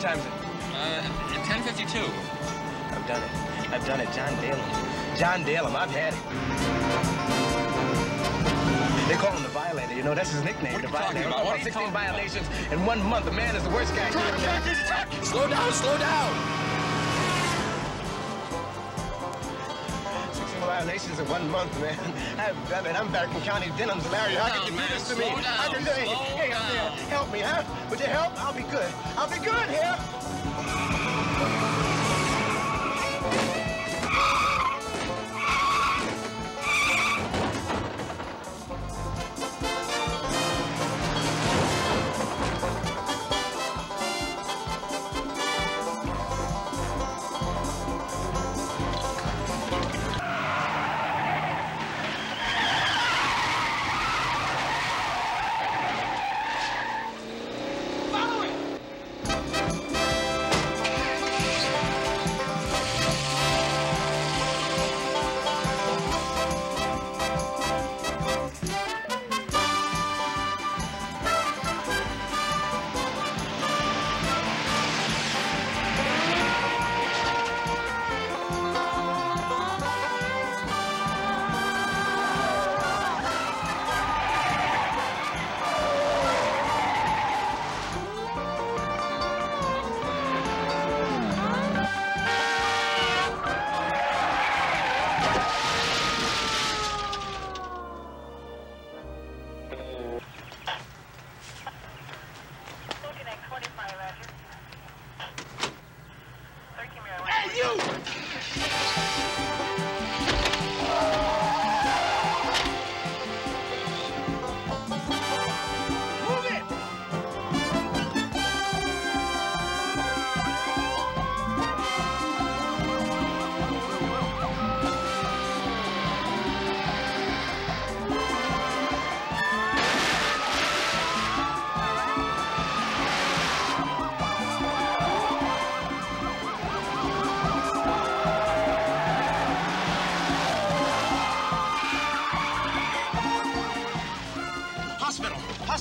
What are you doing? What time is it? Uh, 10.52. I've done it. I've done it. John Dalem. John Dalem. I've had it. They call him the violator. You know, that's his nickname, What the violator. about? What are you 16 talking about? violations in one month. The man is the worst guy. Truck, truck, there's truck! Slow down, slow down! Violations in one month, man. I've done it. I'm back from County Denham's, Larry. How can you do this to me? Slow How can you down. hey, hey, up there, down. help me, huh? Would you help? I'll be good. I'll be good here.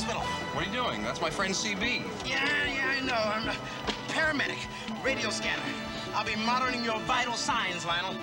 Hospital. What are you doing? That's my friend CB. Yeah, yeah, I know. I'm a paramedic, radio scanner. I'll be monitoring your vital signs, Lionel.